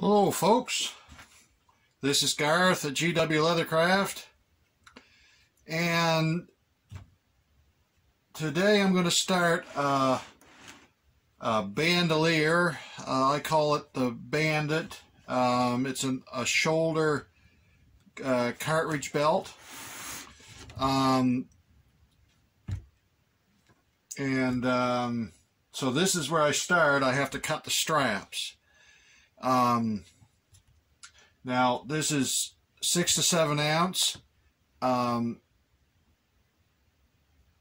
Hello folks, this is Garth at GW Leathercraft. And today I'm going to start a, a bandolier, uh, I call it the Bandit, um, it's an, a shoulder uh, cartridge belt. Um, and um, so this is where I start, I have to cut the straps. Um, now this is six to seven ounce, um,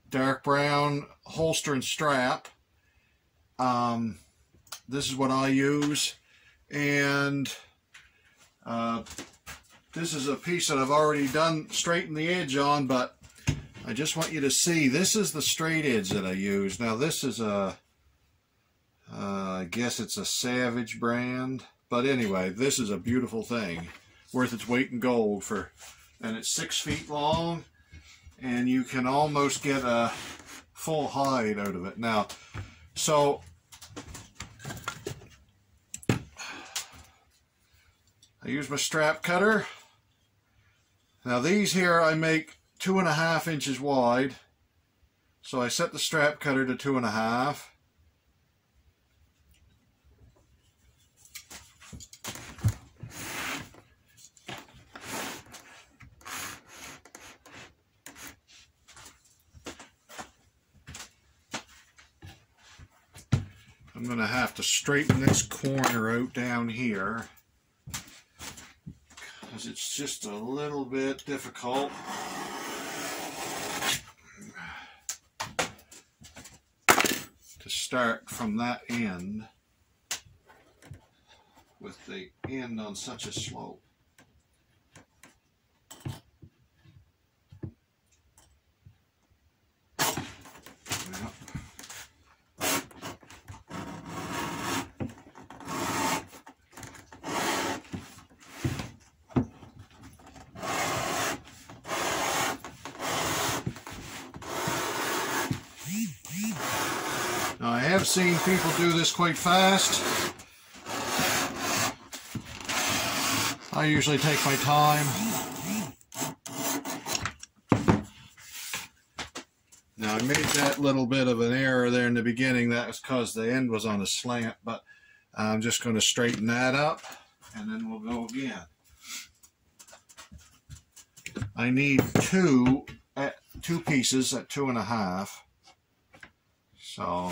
dark brown holster and strap. Um, this is what I use, and uh, this is a piece that I've already done straighten the edge on, but I just want you to see this is the straight edge that I use. Now this is a uh, I guess it's a Savage brand. But anyway, this is a beautiful thing. Worth its weight in gold for, and it's six feet long. And you can almost get a full hide out of it. Now, so I use my strap cutter. Now these here I make two and a half inches wide. So I set the strap cutter to two and a half. I'm going to have to straighten this corner out down here because it's just a little bit difficult. to start from that end with the end on such a slope. Now I have seen people do this quite fast. I usually take my time. Now I made that little bit of an error there in the beginning. That was because the end was on a slant, but I'm just going to straighten that up and then we'll go again. I need two at two pieces at two and a half. So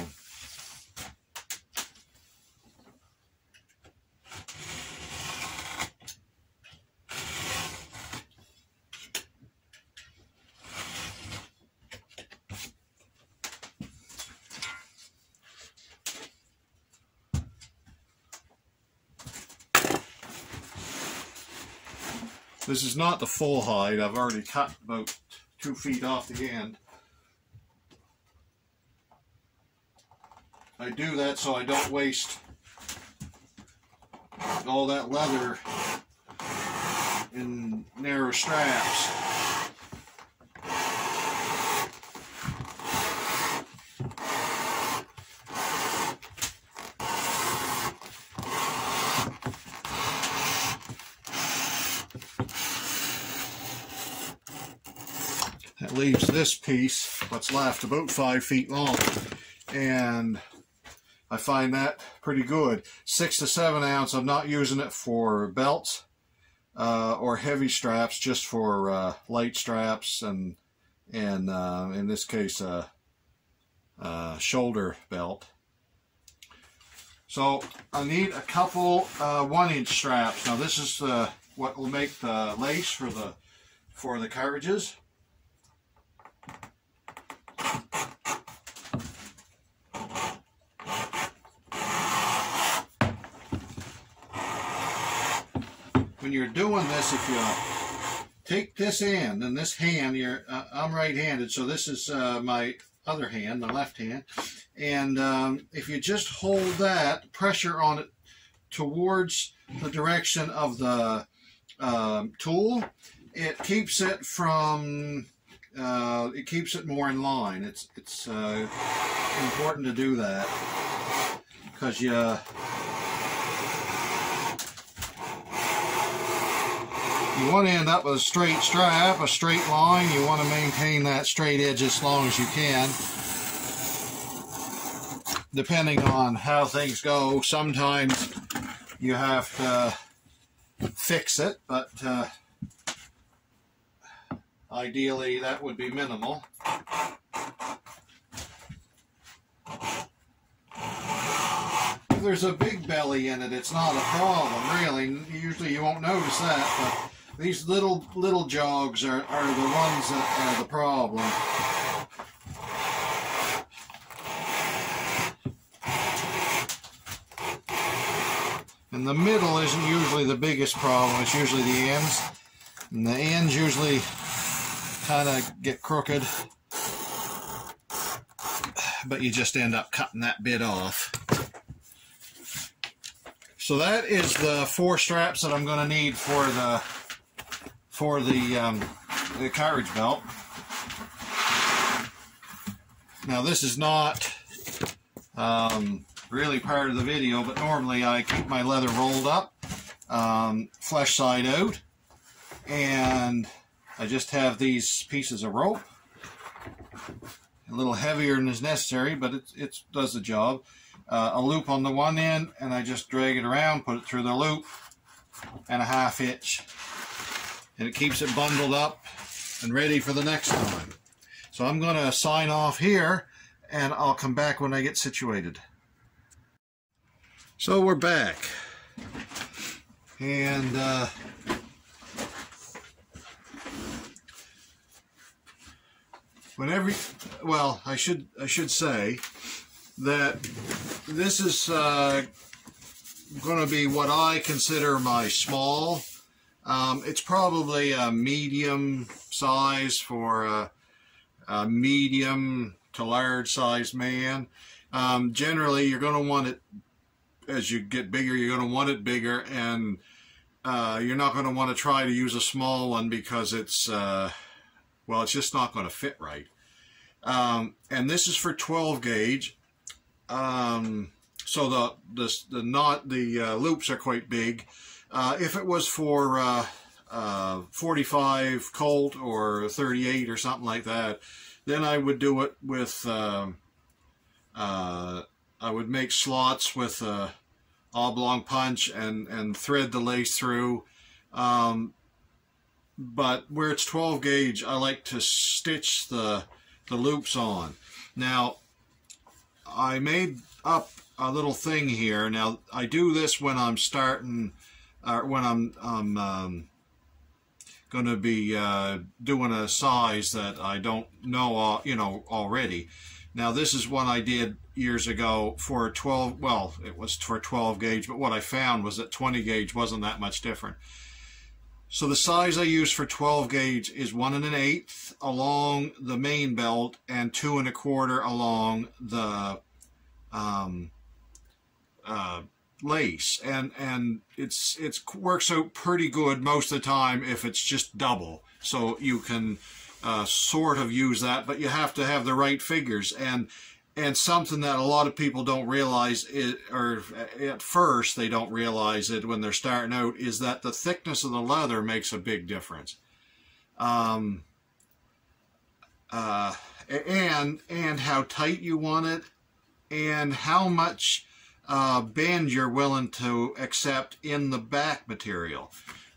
This is not the full hide. I've already cut about two feet off the end. I do that so I don't waste all that leather in narrow straps. Leaves this piece, what's left, about five feet long. And I find that pretty good. Six to seven ounce, I'm not using it for belts uh, or heavy straps, just for uh, light straps and, and uh, in this case, a shoulder belt. So I need a couple uh, one inch straps. Now this is uh, what will make the lace for the for the cartridges. When you're doing this, if you take this end and this hand, you're, uh, I'm right-handed, so this is uh, my other hand, the left hand, and um, if you just hold that, pressure on it towards the direction of the uh, tool, it keeps it from, uh, it keeps it more in line. It's, it's uh, important to do that because you you want to end up with a straight strap, a straight line. You want to maintain that straight edge as long as you can. Depending on how things go, sometimes you have to fix it, but uh, ideally that would be minimal. If there's a big belly in it, it's not a problem, really. Usually you won't notice that, but these little little jogs are, are the ones that are the problem. And the middle isn't usually the biggest problem, it's usually the ends. And the ends usually kind of get crooked, but you just end up cutting that bit off. So that is the four straps that I'm going to need for the for the, um, the cartridge belt. Now this is not um, really part of the video, but normally I keep my leather rolled up, um, flesh side out, and I just have these pieces of rope, a little heavier than is necessary, but it, does the job. Uh, a loop on the one end, and I just drag it around, put it through the loop, and a half hitch. And it keeps it bundled up and ready for the next time. So I'm going to sign off here, and I'll come back when I get situated. So we're back. And uh, whenever, well, I should I should say that this is uh, going to be what I consider my small. Um, it's probably a medium size for a, a medium to large size man. Um, generally, you're going to want it as you get bigger, you're going to want it bigger, and uh, you're not going to want to try to use a small one because it's, uh, well, it's just not going to fit right. Um, and this is for 12 gauge. Um, so the, the, the knot, the uh, loops are quite big. Uh, if it was for uh, uh, 45 Colt or 38 or something like that, then I would do it with um, uh, I would make slots with a oblong punch and, and thread the lace through. Um, but where it's 12 gauge, I like to stitch the, the loops on. Now, I made up a little thing here. Now, I do this when I'm starting, uh, when I'm, I'm um, going to be uh, doing a size that I don't know, uh, you know, already. Now, this is one I did years ago for 12, well, it was for 12 gauge, but what I found was that 20 gauge wasn't that much different. So the size I use for 12 gauge is one and an eighth along the main belt and two and a quarter along the um, uh, lace, and and it's it's works out pretty good most of the time if it's just double. So you can uh, sort of use that, but you have to have the right figures and and something that a lot of people don't realize it, or at first they don't realize it when they're starting out is that the thickness of the leather makes a big difference um, uh, and and how tight you want it and how much uh, bend you're willing to accept in the back material.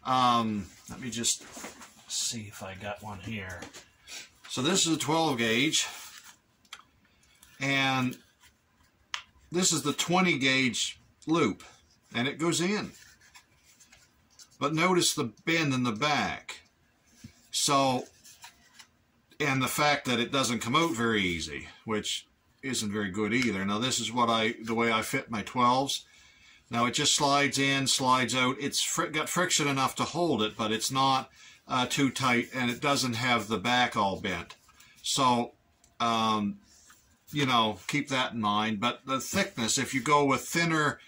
Um, let me just see if I got one here. So this is a 12 gauge and this is the 20 gauge loop and it goes in. But notice the bend in the back. So and the fact that it doesn't come out very easy which isn't very good either now this is what I the way I fit my 12s now it just slides in slides out it's fr got friction enough to hold it but it's not uh, too tight and it doesn't have the back all bent so um, you know, keep that in mind. But the thickness, if you go with thinner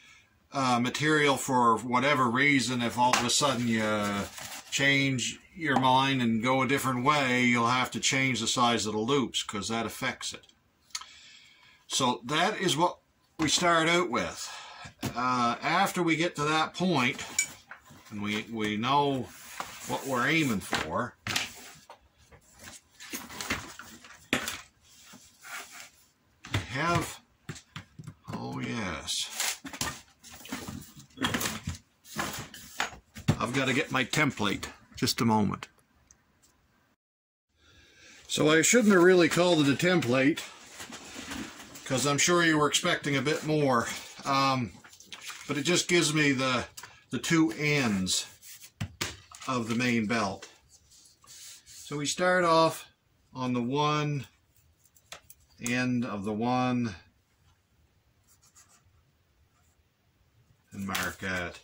uh, material for whatever reason, if all of a sudden you change your mind and go a different way, you'll have to change the size of the loops because that affects it. So that is what we start out with. Uh, after we get to that point, and we, we know what we're aiming for. Have, oh yes. I've got to get my template. Just a moment. So I shouldn't have really called it a template because I'm sure you were expecting a bit more. Um, but it just gives me the, the two ends of the main belt. So we start off on the one end of the one and mark that.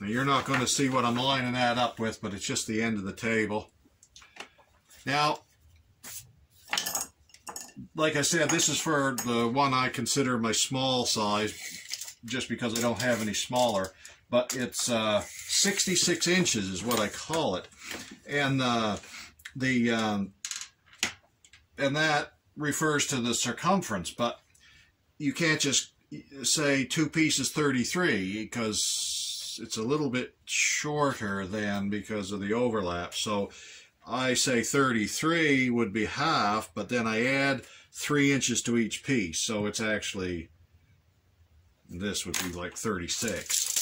Now you're not going to see what I'm lining that up with, but it's just the end of the table. Now, like I said, this is for the one I consider my small size, just because I don't have any smaller. But it's uh, 66 inches is what I call it, and uh, the um, and that refers to the circumference. But you can't just say two pieces 33 because it's a little bit shorter than because of the overlap. So I say 33 would be half, but then I add three inches to each piece. So it's actually, this would be like 36.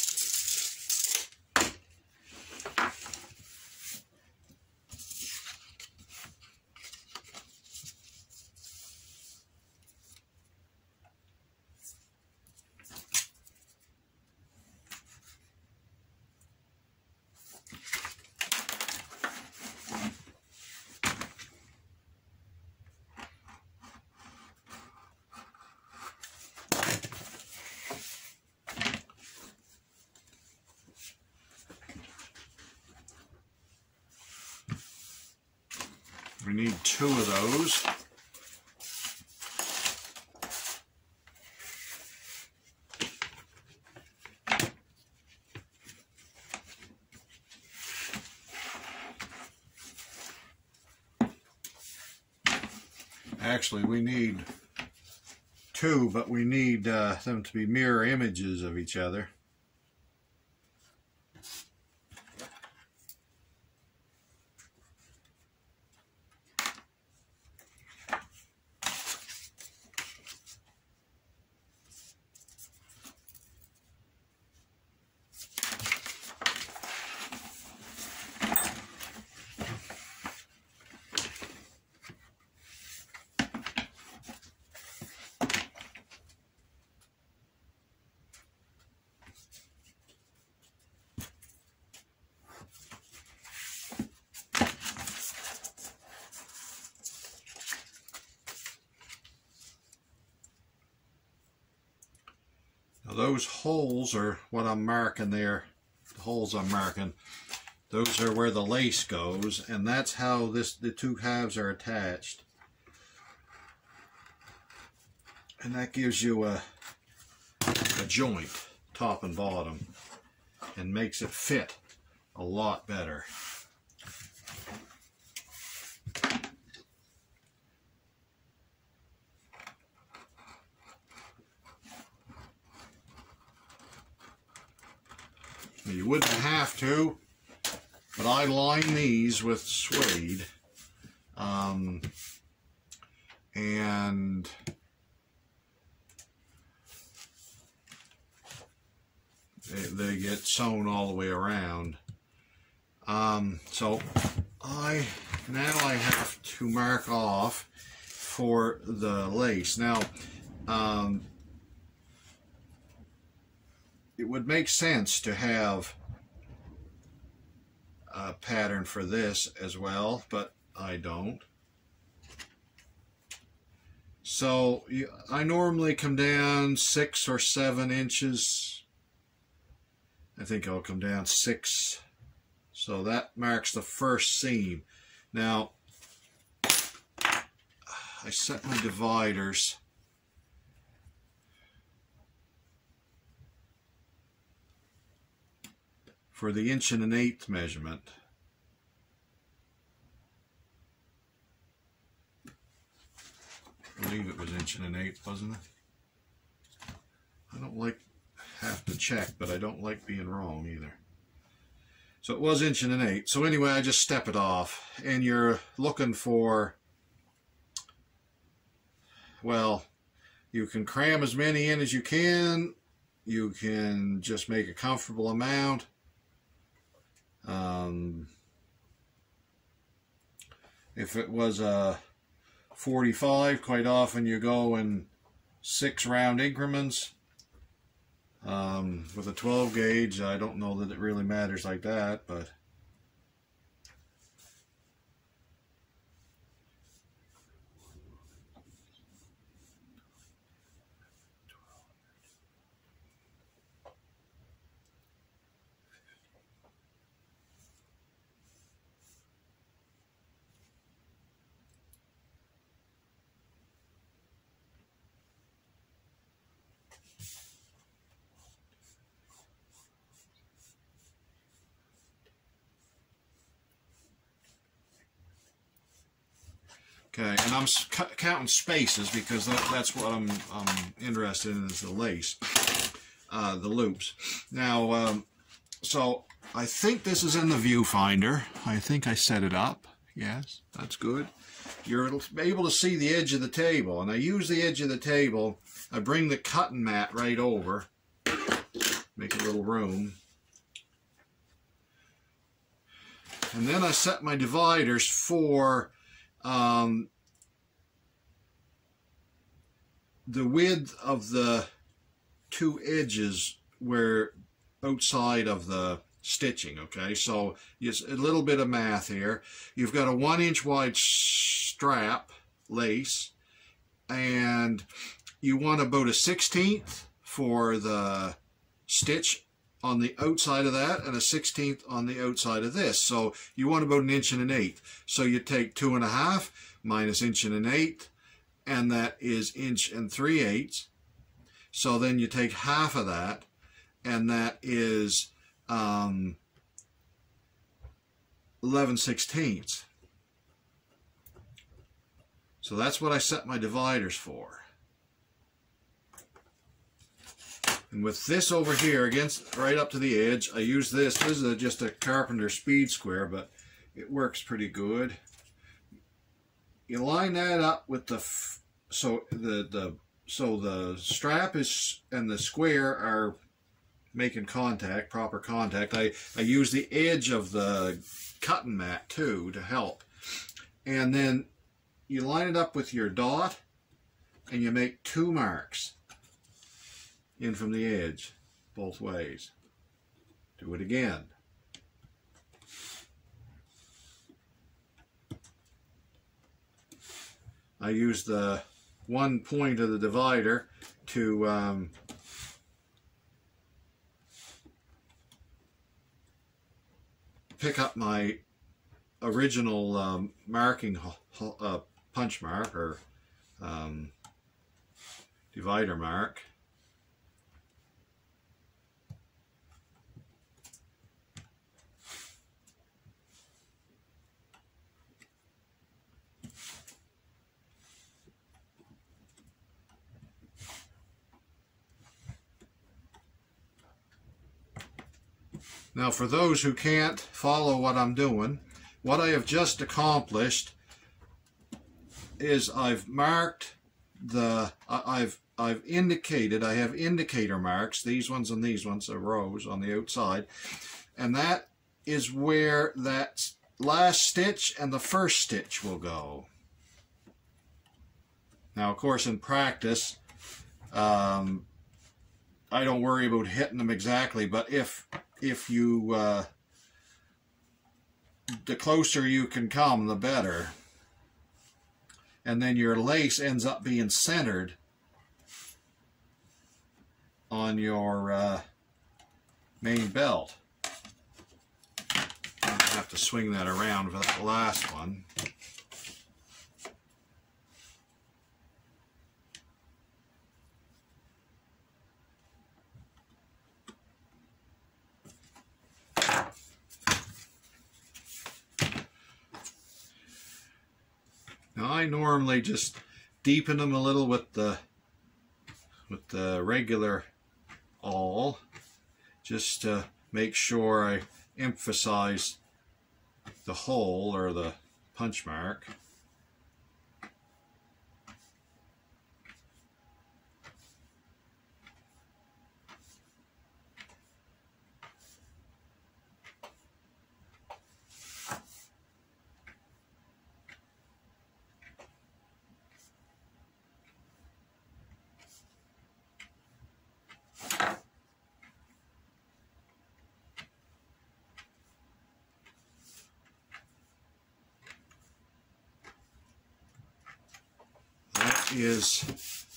We need two of those. Actually, we need two, but we need uh, them to be mirror images of each other. Those holes are what I'm marking there. The holes I'm marking. Those are where the lace goes, and that's how this the two halves are attached. And that gives you a, a joint, top and bottom, and makes it fit a lot better. You wouldn't have to, but I line these with suede. Um, and they, they, get sewn all the way around. Um, so I now I have to mark off for the lace. Now, um, it would make sense to have pattern for this as well, but I don't. So I normally come down six or seven inches. I think I'll come down six. So that marks the first seam. Now, I set my dividers for the inch and an eighth measurement, I believe it was inch and an eighth, wasn't it? I don't like have to check, but I don't like being wrong either. So it was inch and an eighth. So anyway, I just step it off, and you're looking for, well, you can cram as many in as you can. You can just make a comfortable amount. Um, if it was a 45, quite often you go in six round increments. Um, with a 12 gauge, I don't know that it really matters like that, but Okay, and I'm counting spaces because that, that's what I'm, I'm interested in is the lace, uh, the loops. Now, um, so I think this is in the viewfinder. I think I set it up. Yes, that's good. You're able to see the edge of the table, and I use the edge of the table. I bring the cutting mat right over, make a little room. And then I set my dividers for um, the width of the two edges were outside of the stitching okay so it's a little bit of math here you've got a one inch wide strap lace and you want about a 16th for the stitch on the outside of that and a 16th on the outside of this. So you want about an inch and an eighth. So you take two and a half minus inch and an eighth, and that is inch and three eighths. So then you take half of that, and that is um, 11 sixteenths. So that's what I set my dividers for. And with this over here against right up to the edge, I use this. This is a, just a carpenter speed square, but it works pretty good. You line that up with the so the the so the strap is and the square are making contact, proper contact. I I use the edge of the cutting mat too to help. And then you line it up with your dot and you make two marks in from the edge both ways. Do it again. I use the one point of the divider to um, pick up my original um, marking uh, punch mark or um, divider mark Now for those who can't follow what I'm doing, what I have just accomplished is I've marked the, I've I've indicated, I have indicator marks, these ones and these ones are rows on the outside, and that is where that last stitch and the first stitch will go. Now, of course, in practice, um, I don't worry about hitting them exactly, but if if you, uh, the closer you can come, the better. And then your lace ends up being centered on your uh, main belt. I have to swing that around for that last one. Now I normally just deepen them a little with the with the regular awl just to make sure I emphasize the hole or the punch mark.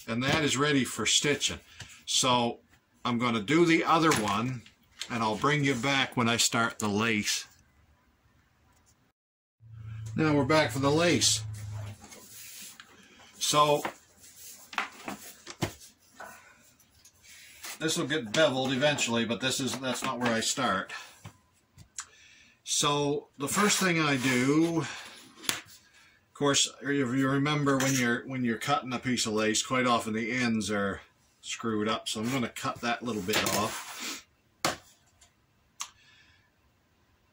And that is ready for stitching. So I'm going to do the other one and I'll bring you back when I start the lace. Now we're back for the lace. So this will get beveled eventually, but this is that's not where I start. So the first thing I do course, if you remember when you're when you're cutting a piece of lace, quite often the ends are screwed up. So I'm going to cut that little bit off.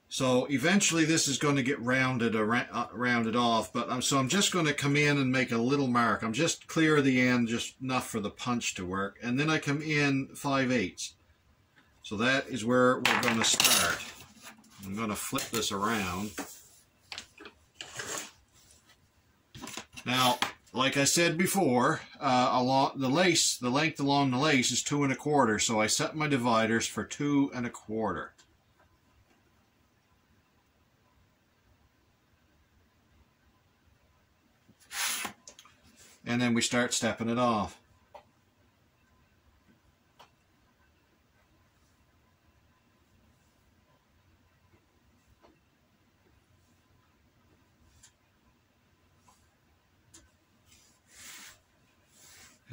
So eventually this is going to get rounded around, uh, rounded off, but I'm, so I'm just going to come in and make a little mark. I'm just clear of the end, just enough for the punch to work, and then I come in 5 eighths. So that is where we're going to start. I'm going to flip this around. Now, like I said before, uh, along the lace, the length along the lace is two and a quarter, so I set my dividers for two and a quarter. And then we start stepping it off.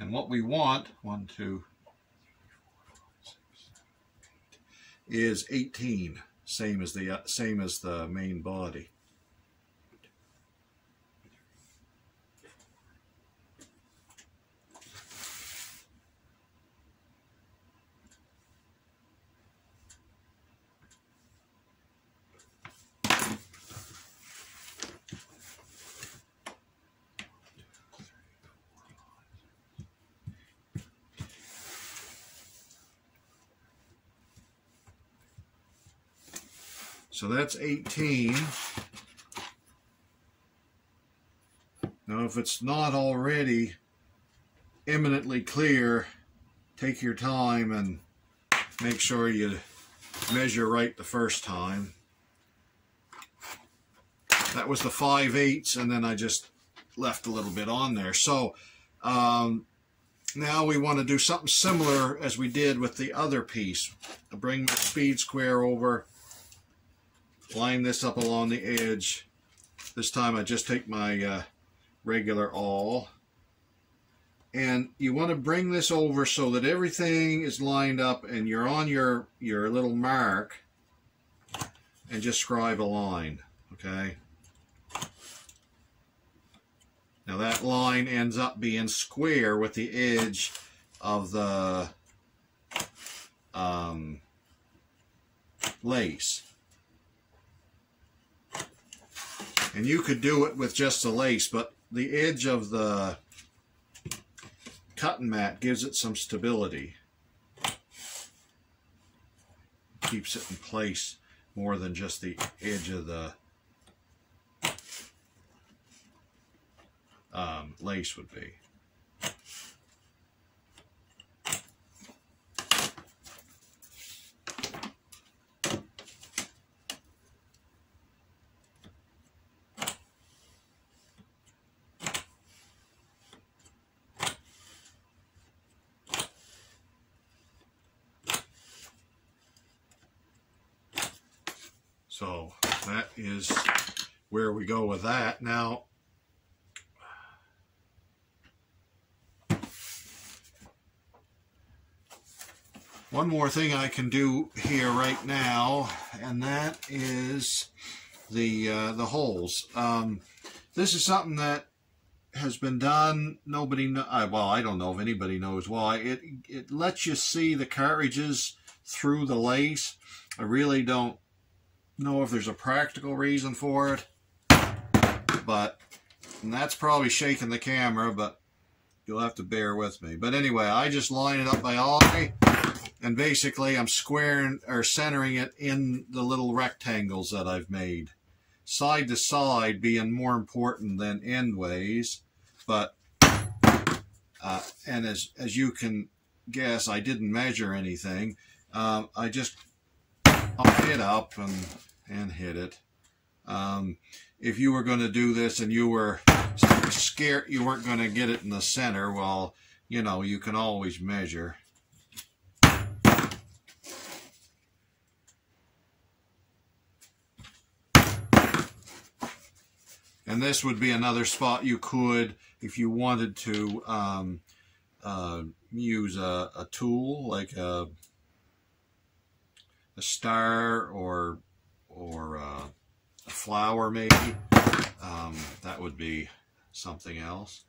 And what we want, one, two, is 18, same as the same as the main body. So that's 18. Now if it's not already eminently clear, take your time and make sure you measure right the first time. That was the 5 eighths and then I just left a little bit on there. So um, now we want to do something similar as we did with the other piece. Bring the speed square over line this up along the edge. This time I just take my uh, regular awl. And you want to bring this over so that everything is lined up and you're on your your little mark and just scribe a line okay? Now that line ends up being square with the edge of the um, lace And you could do it with just the lace, but the edge of the cutting mat gives it some stability. Keeps it in place more than just the edge of the um, lace would be. So that is that. Now, one more thing I can do here right now, and that is the uh, the holes. Um, this is something that has been done. Nobody, know, well, I don't know if anybody knows why. It it lets you see the cartridges through the lace. I really don't know if there's a practical reason for it, but that's probably shaking the camera, but you'll have to bear with me. But anyway, I just line it up by eye, and basically I'm squaring or centering it in the little rectangles that I've made. Side to side being more important than endways, but uh, and as as you can guess, I didn't measure anything. Um, I just hit up and and hit it. Um, if you were going to do this and you were scared you weren't going to get it in the center, well, you know, you can always measure. And this would be another spot you could, if you wanted to, um, uh, use a, a tool like a, a star or or uh, a flower maybe. Um, that would be something else.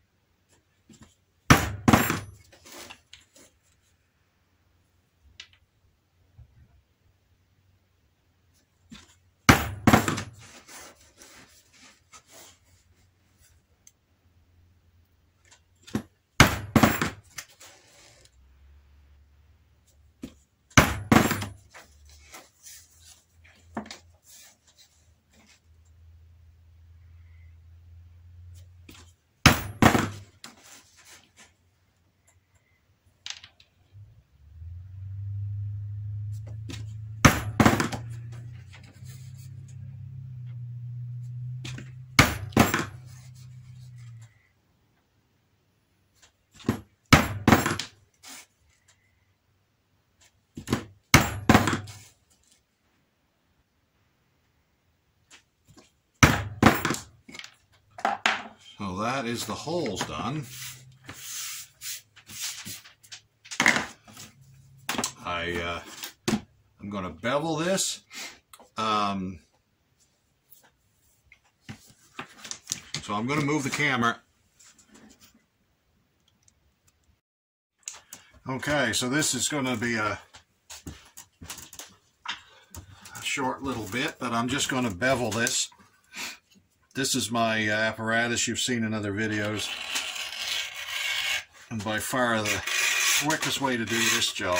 So that is the holes done. I, uh, I'm going to bevel this. Um, so I'm going to move the camera. Okay, so this is going to be a, a short little bit, but I'm just going to bevel this. This is my uh, apparatus you've seen in other videos. And by far the quickest way to do this job.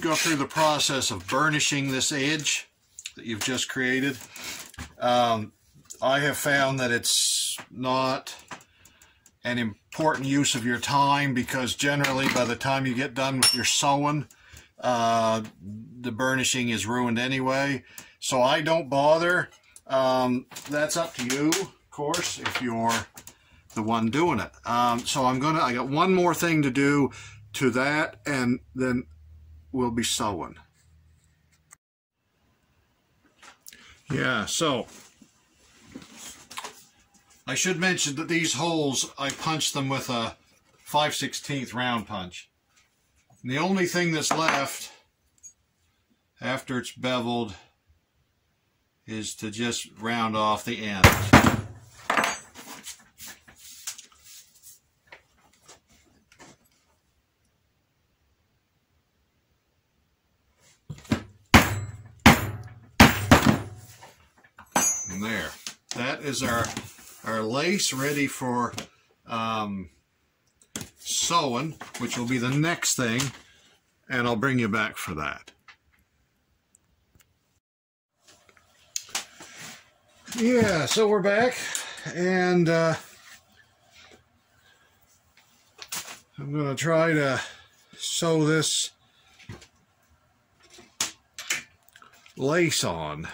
Could go through the process of burnishing this edge that you've just created. Um, I have found that it's not an important use of your time because generally by the time you get done with your sewing, uh, the burnishing is ruined anyway. So I don't bother. Um, that's up to you, of course, if you're the one doing it. Um, so I'm gonna, I got one more thing to do to that and then will be sewing. Yeah, so I should mention that these holes, I punched them with a 5 16th round punch. And the only thing that's left after it's beveled is to just round off the ends. And there. That is our, our lace ready for um, sewing, which will be the next thing, and I'll bring you back for that. Yeah, so we're back, and uh, I'm going to try to sew this lace on.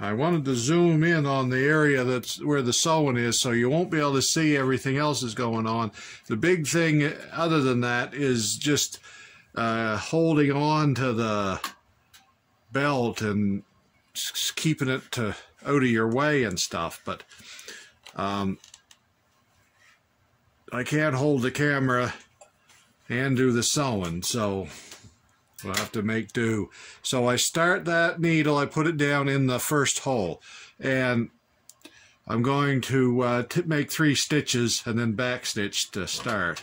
I wanted to zoom in on the area that's where the sewing is so you won't be able to see everything else is going on. The big thing other than that is just uh, holding on to the belt and keeping it to out of your way and stuff. But um, I can't hold the camera and do the sewing, so we'll have to make do. So I start that needle, I put it down in the first hole, and I'm going to uh, make three stitches and then back stitch to start.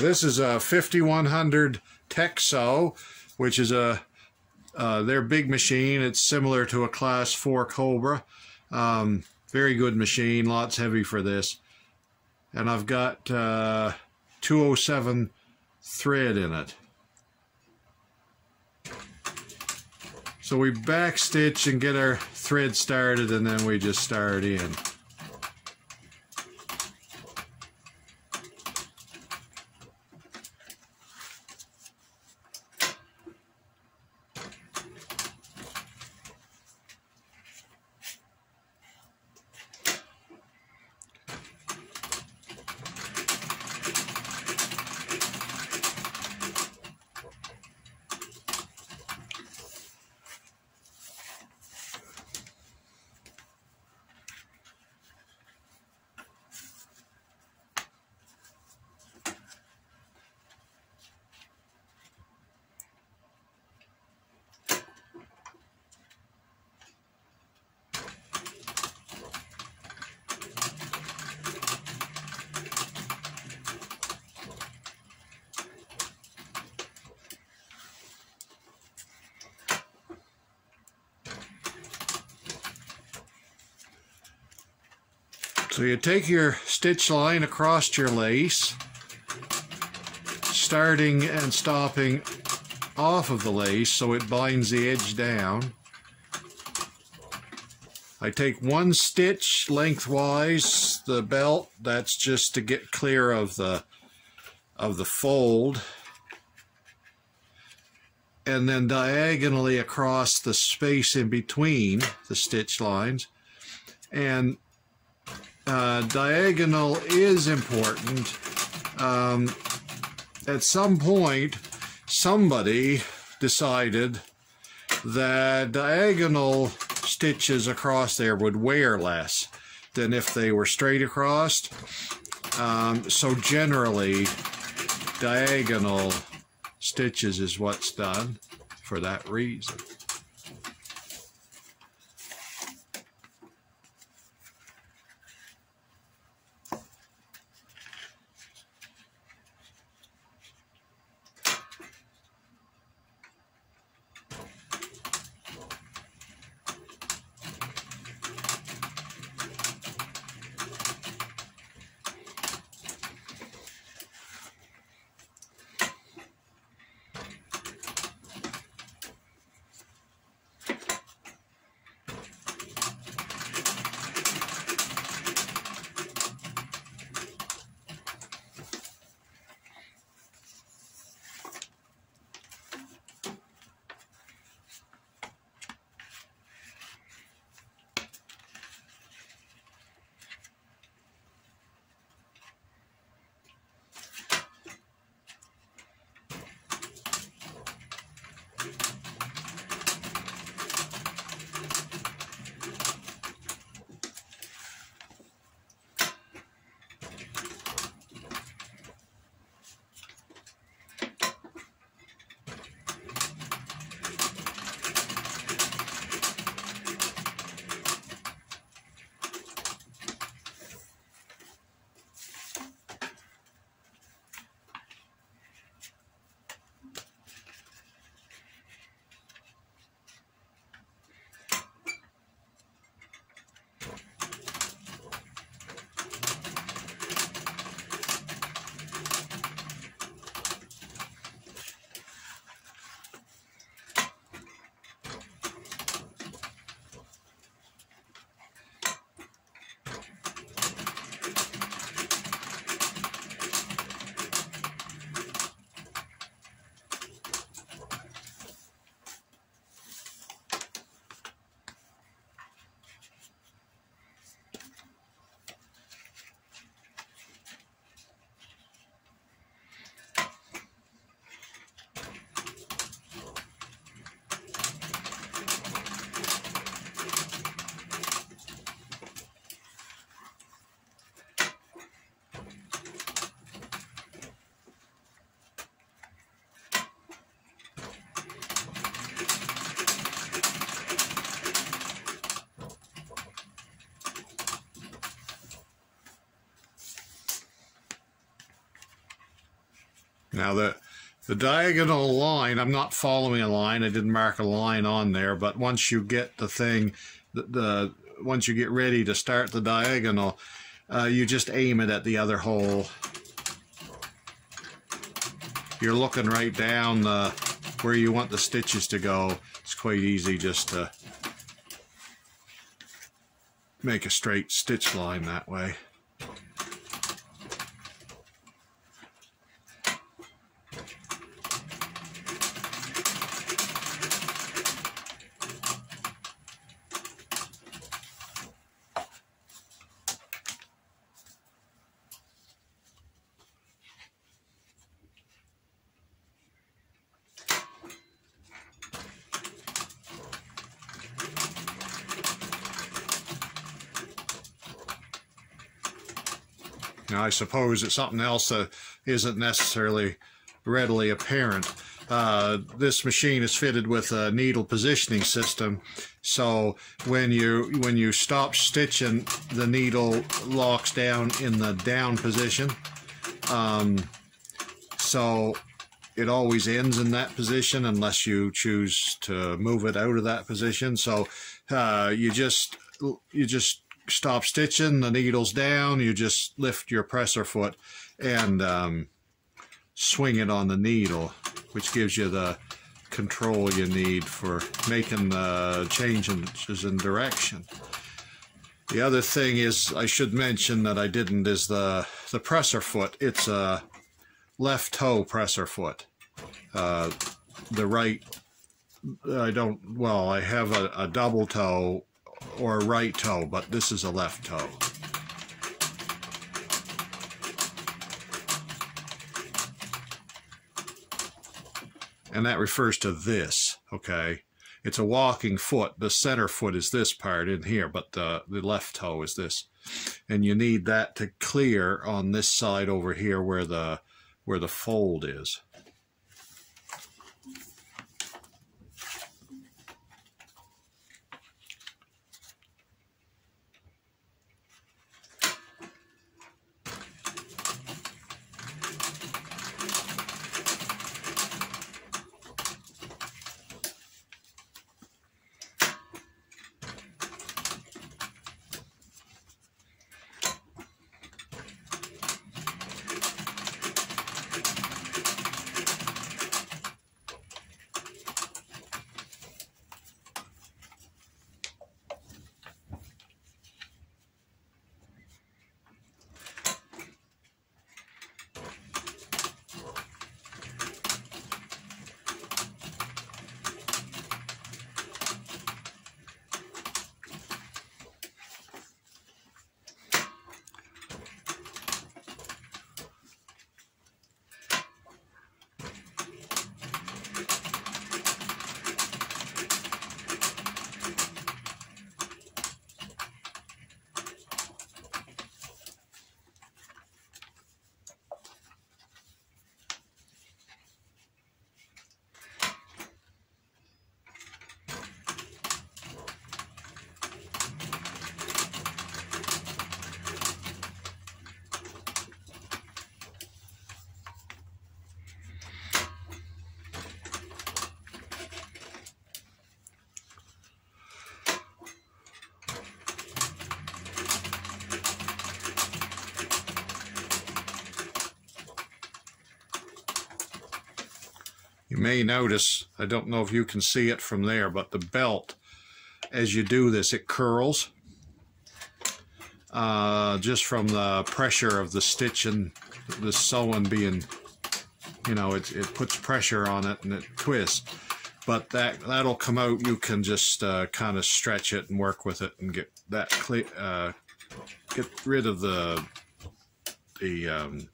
This is a 5100 Techsew, which is a uh, their big machine. It's similar to a Class 4 Cobra. Um, very good machine, lots heavy for this. And I've got uh, 207 thread in it. So we back stitch and get our thread started and then we just start in. So you take your stitch line across your lace, starting and stopping off of the lace so it binds the edge down. I take one stitch lengthwise, the belt, that's just to get clear of the of the fold. And then diagonally across the space in between the stitch lines. And uh, diagonal is important. Um, at some point, somebody decided that diagonal stitches across there would wear less than if they were straight across. Um, so generally, diagonal stitches is what's done for that reason. Now the the diagonal line, I'm not following a line. I didn't mark a line on there, but once you get the thing, the, the once you get ready to start the diagonal, uh, you just aim it at the other hole. You're looking right down the, where you want the stitches to go. It's quite easy just to make a straight stitch line that way. I suppose it's something else that isn't necessarily readily apparent. Uh, this machine is fitted with a needle positioning system, so when you when you stop stitching, the needle locks down in the down position. Um, so it always ends in that position unless you choose to move it out of that position. So uh, you just you just stop stitching, the needle's down, you just lift your presser foot and um, swing it on the needle, which gives you the control you need for making the changes in direction. The other thing is, I should mention that I didn't, is the, the presser foot. It's a left toe presser foot. Uh, the right, I don't, well, I have a, a double toe or a right toe, but this is a left toe. And that refers to this, okay? It's a walking foot. The center foot is this part in here, but the, the left toe is this. And you need that to clear on this side over here where the where the fold is. You may notice, I don't know if you can see it from there, but the belt, as you do this, it curls. Uh, just from the pressure of the stitch and the sewing being, you know, it, it puts pressure on it and it twists. But that, that'll come out, you can just uh, kind of stretch it and work with it and get that clear, uh, get rid of the, the um,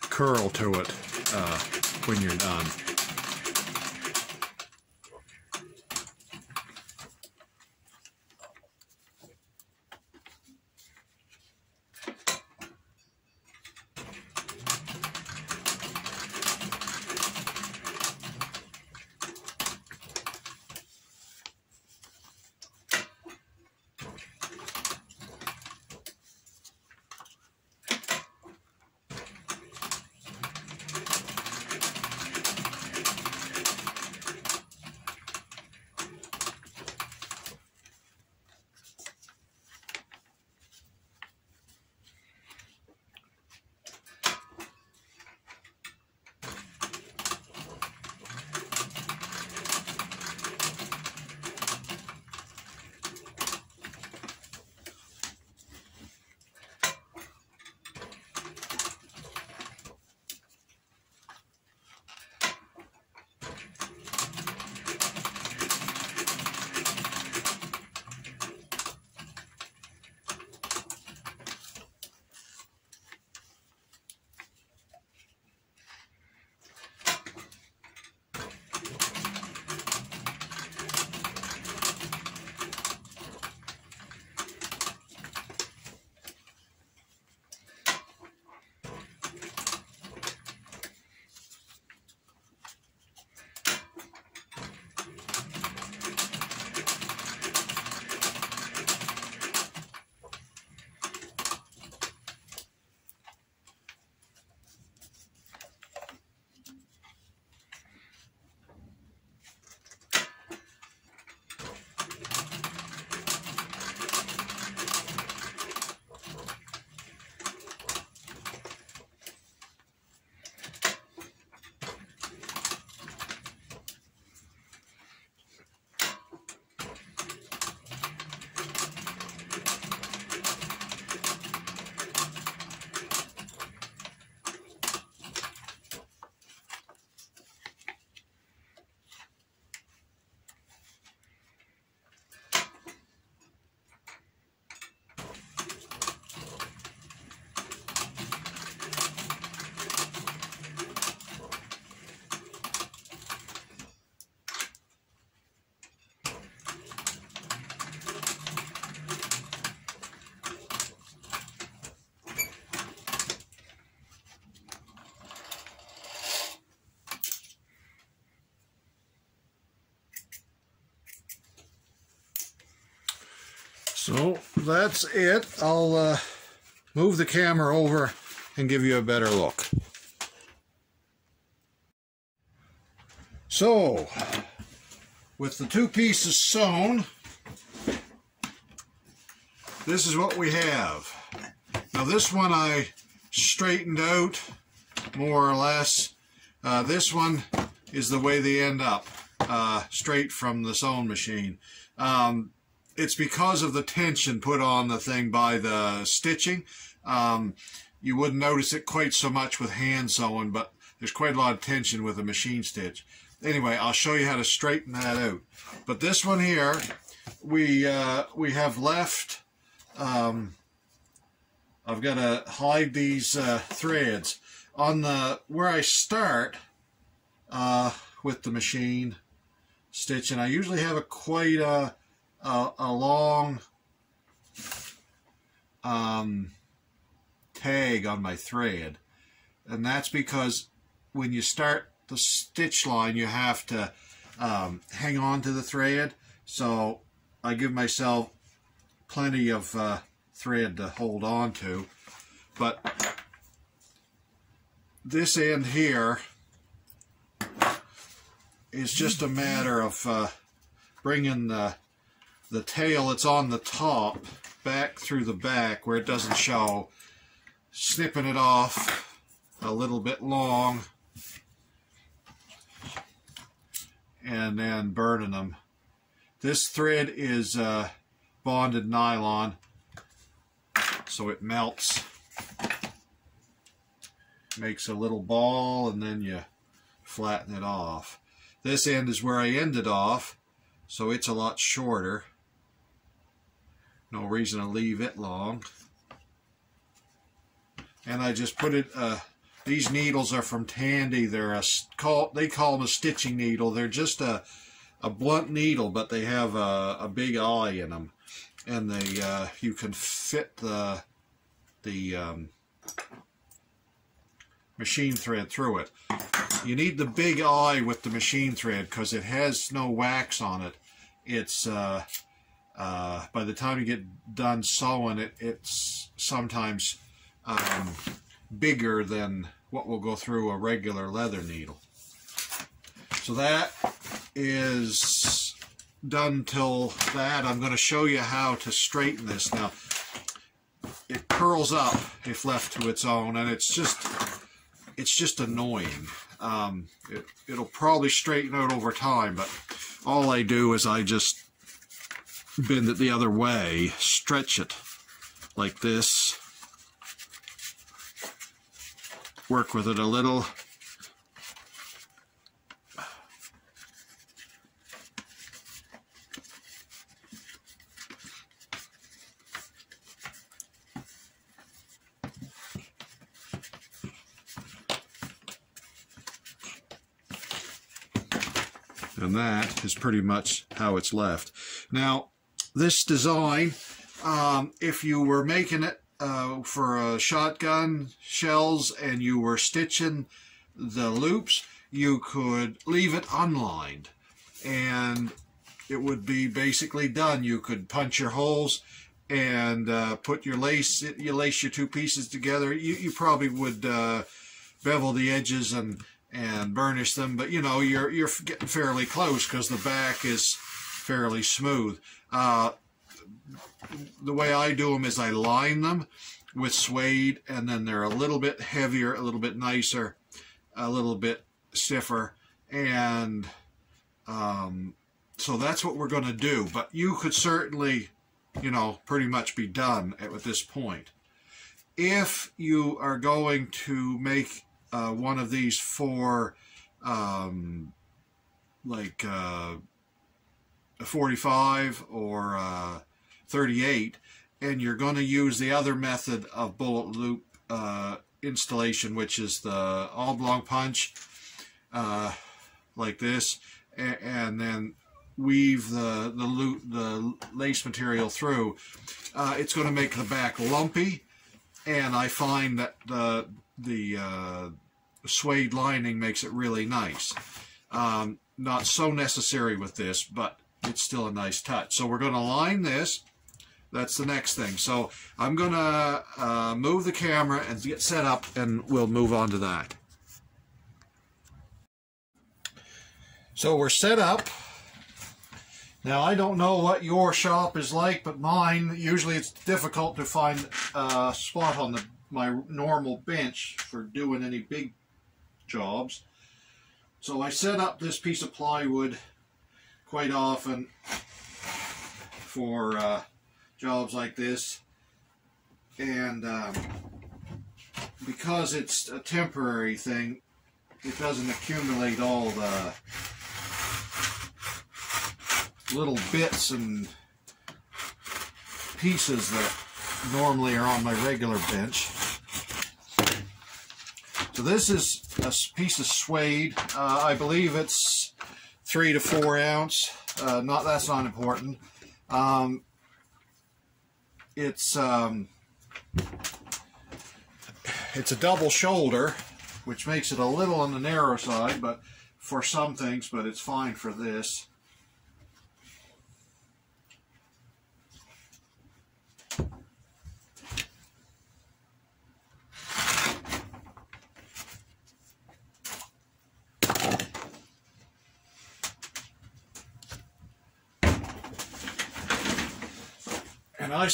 curl to it uh, when you're done. So that's it. I'll uh, move the camera over and give you a better look. So, with the two pieces sewn, this is what we have. Now this one I straightened out more or less. Uh, this one is the way they end up, uh, straight from the sewing machine. Um, it's because of the tension put on the thing by the stitching. Um, you wouldn't notice it quite so much with hand sewing, but there's quite a lot of tension with a machine stitch. Anyway, I'll show you how to straighten that out. But this one here, we uh, we have left. Um, I've got to hide these uh, threads on the where I start uh, with the machine stitch, and I usually have a quite a a, a long um, tag on my thread, and that's because when you start the stitch line, you have to um, hang on to the thread. So I give myself plenty of uh, thread to hold on to. But this end here is just a matter of uh, bringing the, the tail that's on the top back through the back where it doesn't show, snipping it off a little bit long. And then burning them. This thread is uh, bonded nylon. So it melts. Makes a little ball and then you flatten it off. This end is where I ended off so it's a lot shorter no reason to leave it long and I just put it uh, these needles are from Tandy they're a call they call them a stitching needle they're just a a blunt needle but they have a, a big eye in them and they uh, you can fit the the um, machine thread through it. You need the big eye with the machine thread because it has no wax on it. It's uh, uh, by the time you get done sewing it, it's sometimes um, bigger than what will go through a regular leather needle. So that is done till that. I'm going to show you how to straighten this. Now, it curls up if left to its own, and it's just it's just annoying. Um, it, it'll probably straighten out over time, but all I do is I just bend it the other way, stretch it like this, work with it a little, and that is pretty much how it's left. Now, this design, um, if you were making it uh, for a shotgun shells and you were stitching the loops, you could leave it unlined and it would be basically done. You could punch your holes and uh, put your lace, you lace your two pieces together. You, you probably would uh, bevel the edges and and burnish them, but you know, you're, you're getting fairly close because the back is fairly smooth. Uh, the way I do them is I line them with suede and then they're a little bit heavier, a little bit nicer, a little bit stiffer. And um, so that's what we're going to do. But you could certainly, you know, pretty much be done at, at this point. If you are going to make uh, one of these for um, like uh, a 45 or uh, 38 and you're going to use the other method of bullet loop uh, installation which is the oblong punch uh, like this and, and, then weave the the loop the lace material through uh, it's going to make the back lumpy and I find that the the uh, suede lining makes it really nice. Um, not so necessary with this, but it's still a nice touch. So we're going to line this. that's the next thing. So I'm gonna uh, move the camera and get set up and we'll move on to that. So we're set up. Now I don't know what your shop is like, but mine, usually it's difficult to find a spot on the my normal bench for doing any big jobs. So I set up this piece of plywood quite often for uh, jobs like this. And um, because it's a temporary thing, it doesn't accumulate all the little bits and pieces that normally are on my regular bench. So this is a piece of suede. Uh, I believe it's three to four ounce. Uh, not that's not important. Um, it's um, it's a double shoulder, which makes it a little on the narrow side, but for some things, but it's fine for this.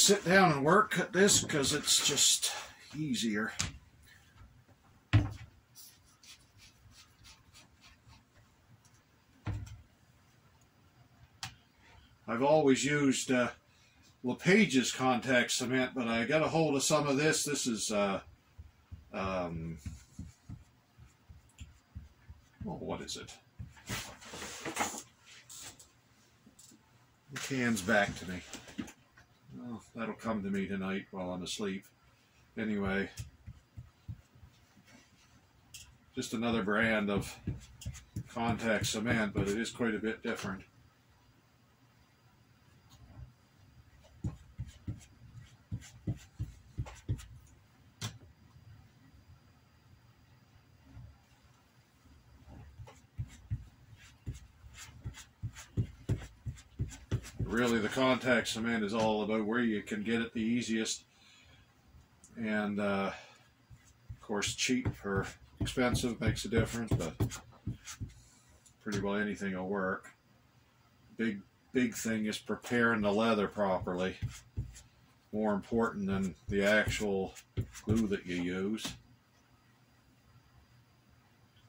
Sit down and work at this because it's just easier. I've always used uh, LePage's contact cement, but I got a hold of some of this. This is, uh, um, well, what is it? The can's back to me. Well, that'll come to me tonight while I'm asleep. Anyway, just another brand of contact cement, but it is quite a bit different. Really the contact cement is all about where you can get it the easiest. And uh, of course cheap or expensive makes a difference but pretty well anything will work. Big big thing is preparing the leather properly. More important than the actual glue that you use.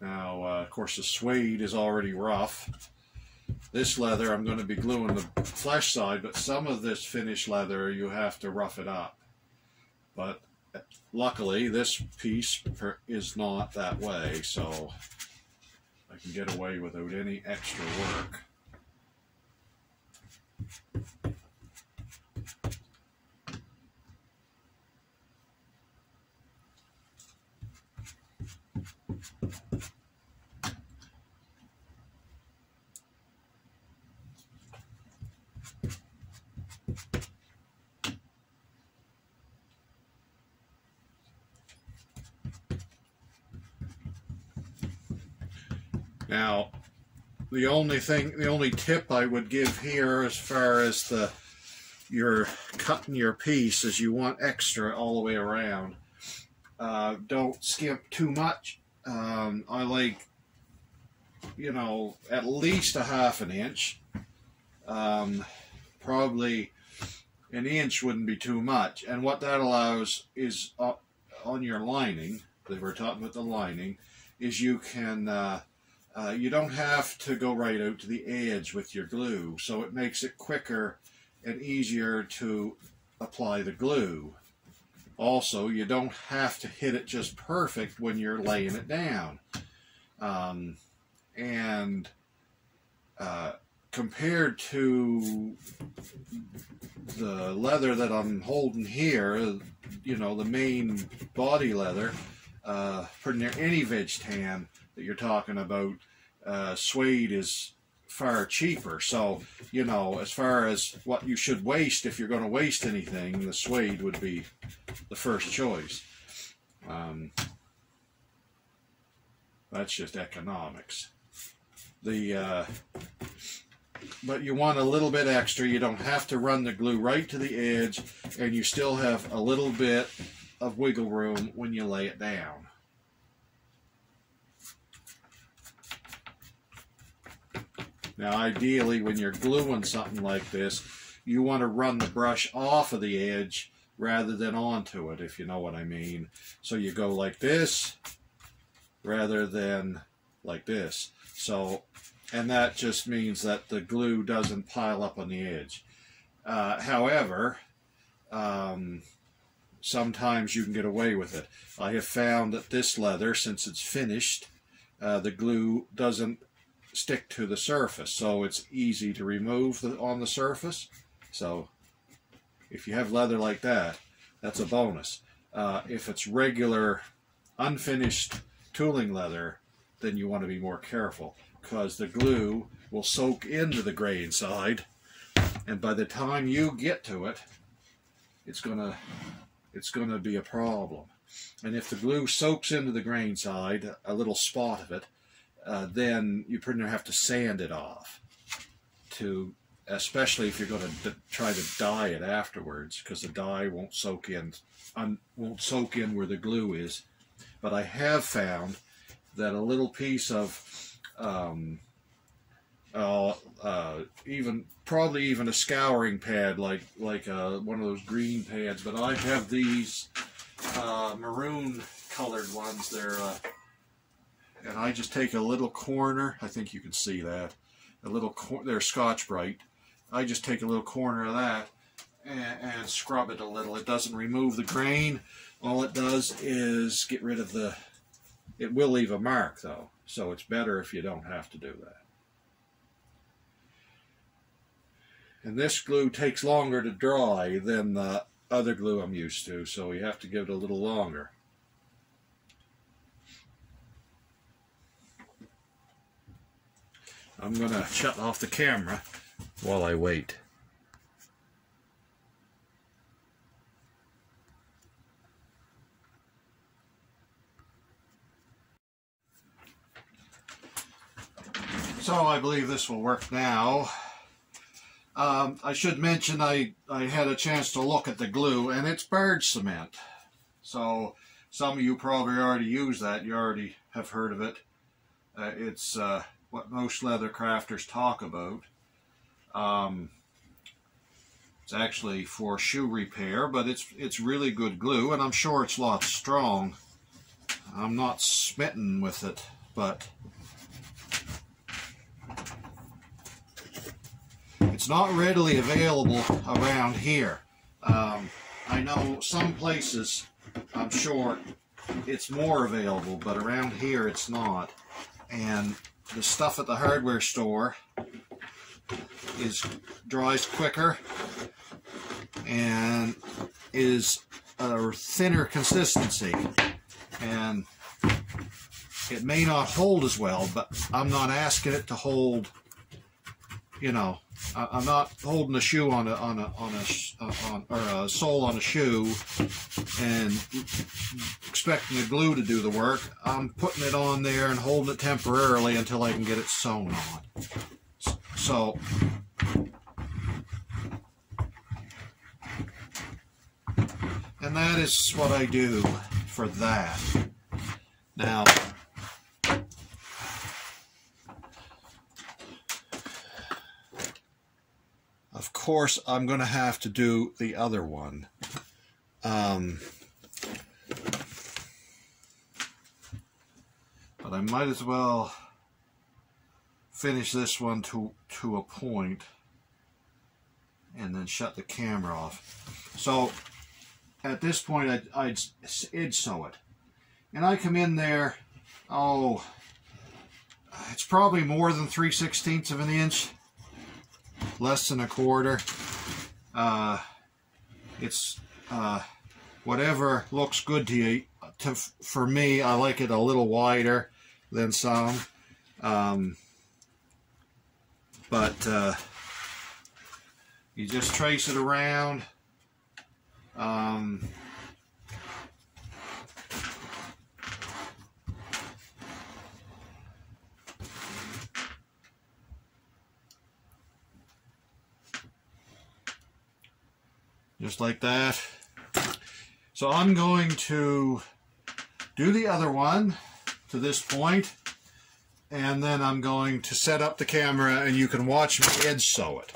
Now uh, of course the suede is already rough this leather, I'm going to be gluing the flesh side, but some of this finished leather, you have to rough it up. But luckily, this piece is not that way, so I can get away without any extra work. Now, the only thing, the only tip I would give here as far as the you're cutting your piece is you want extra all the way around. Uh, don't skimp too much. Um, I like, you know, at least a half an inch. Um, probably an inch wouldn't be too much. And what that allows is uh, on your lining, that we're talking about the lining, is you can uh, uh, you don't have to go right out to the edge with your glue, so it makes it quicker and easier to apply the glue. Also, you don't have to hit it just perfect when you're laying it down. Um, and uh, compared to the leather that I'm holding here, you know, the main body leather, uh, pretty near any veg tan, that you're talking about, uh, suede is far cheaper. So, you know, as far as what you should waste, if you're going to waste anything, the suede would be the first choice. Um, that's just economics. The uh, but you want a little bit extra. You don't have to run the glue right to the edge, and you still have a little bit of wiggle room when you lay it down. Now, ideally, when you're gluing something like this, you want to run the brush off of the edge rather than onto it, if you know what I mean. So you go like this rather than like this. So, and that just means that the glue doesn't pile up on the edge. Uh, however, um, sometimes you can get away with it. I have found that this leather, since it's finished, uh, the glue doesn't stick to the surface, so it's easy to remove the, on the surface. So if you have leather like that, that's a bonus. Uh, if it's regular, unfinished tooling leather, then you want to be more careful because the glue will soak into the grain side, and by the time you get to it, it's gonna it's gonna be a problem. And if the glue soaks into the grain side, a little spot of it, uh, then you pretty much have to sand it off to especially if you're going to try to dye it afterwards because the dye won't soak in won't soak in where the glue is. But I have found that a little piece of um, uh, uh, even probably even a scouring pad like like uh, one of those green pads but I have these uh, maroon colored ones. They're and I just take a little corner I think you can see that a little they're Scotch-Brite I just take a little corner of that and, and, scrub it a little. It doesn't remove the grain. All it does is get rid of the, it will leave a mark though. So it's better if you don't have to do that. And this glue takes longer to dry than the other glue I'm used to, so you have to give it a little longer. I'm going to shut off the camera while I wait. So I believe this will work now. Um, I should mention I, I had a chance to look at the glue and it's Barge cement. So some of you probably already use that. You already have heard of it. Uh, it's uh, what most leather crafters talk about. Um, it's actually for shoe repair, but it's it's really good glue, and I'm sure it's a lot strong. I'm not smitten with it, but it's not readily available around here. Um, I know some places, I'm sure, it's more available, but around here it's not. And the stuff at the hardware store is dries quicker and is a thinner consistency. And it may not hold as well but I'm not asking it to hold you know I'm not holding a shoe on a on a on a uh, on or a sole on a shoe and expecting the glue to do the work. I'm putting it on there and holding it temporarily until I can get it sewn on. So And that is what I do for that. Now, of course, I'm going to have to do the other one. Um, but I might as well finish this one to, to a point and then shut the camera off. So at this point, I'd, I'd edge sew it. And I come in there, oh, it's probably more than 3 sixteenths of an inch, less than a quarter. Uh, it's uh, whatever looks good to you. To, for me, I like it a little wider than some. Um, but uh, you just trace it around um, Just like that. So I'm going to do the other one to this point, and then I'm going to set up the camera and you can watch me edge sew it.